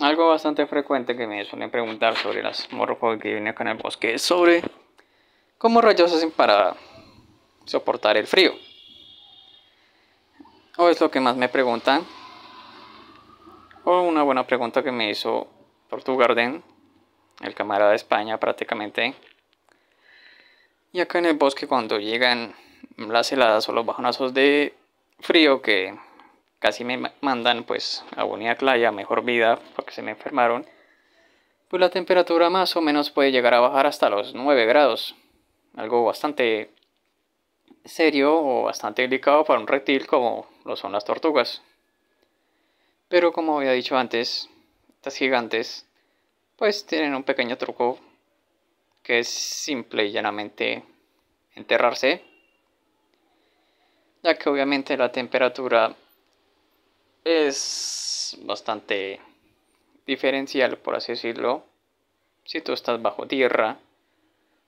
algo bastante frecuente que me suelen preguntar sobre las morfos que vienen acá en el bosque es sobre cómo rayos hacen para soportar el frío. O es lo que más me preguntan. O una buena pregunta que me hizo Tortugarden, el camarada de España prácticamente. Y acá en el bosque cuando llegan las heladas o los bajonazos de frío que casi me mandan pues a Bonilla Claya, mejor vida, porque se me enfermaron, pues la temperatura más o menos puede llegar a bajar hasta los 9 grados. Algo bastante serio o bastante delicado para un reptil como lo son las tortugas. Pero como había dicho antes, estas gigantes pues tienen un pequeño truco que es simple y llanamente enterrarse, ya que obviamente la temperatura es bastante diferencial, por así decirlo, si tú estás bajo tierra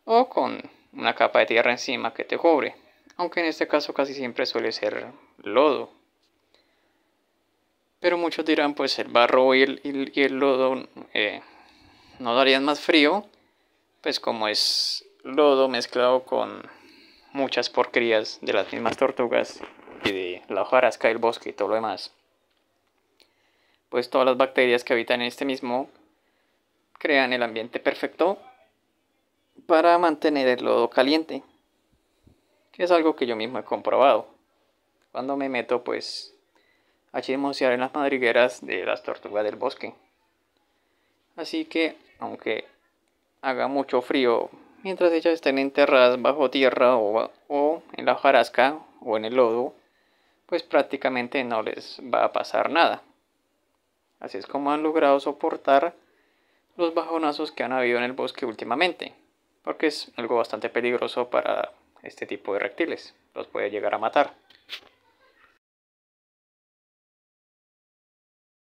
o con una capa de tierra encima que te cubre, aunque en este caso casi siempre suele ser lodo. Pero muchos dirán, pues el barro y el, lodo eh, no darían más frío, pues como es lodo mezclado con muchas porquerías de las mismas tortugas y de la hojarasca del bosque y todo lo demás pues todas las bacterias que habitan en este mismo crean el ambiente perfecto para mantener el lodo caliente, que es algo que yo mismo he comprobado. Cuando me meto pues a chismosear en las madrigueras de las tortugas del bosque. Así que, aunque haga mucho frío, mientras ellas estén enterradas bajo tierra o, o en la hojarasca o en el lodo, pues prácticamente no les va a pasar nada. Así es como han logrado soportar los bajonazos que han habido en el bosque últimamente, porque es algo bastante peligroso para este tipo de reptiles, los puede llegar a matar.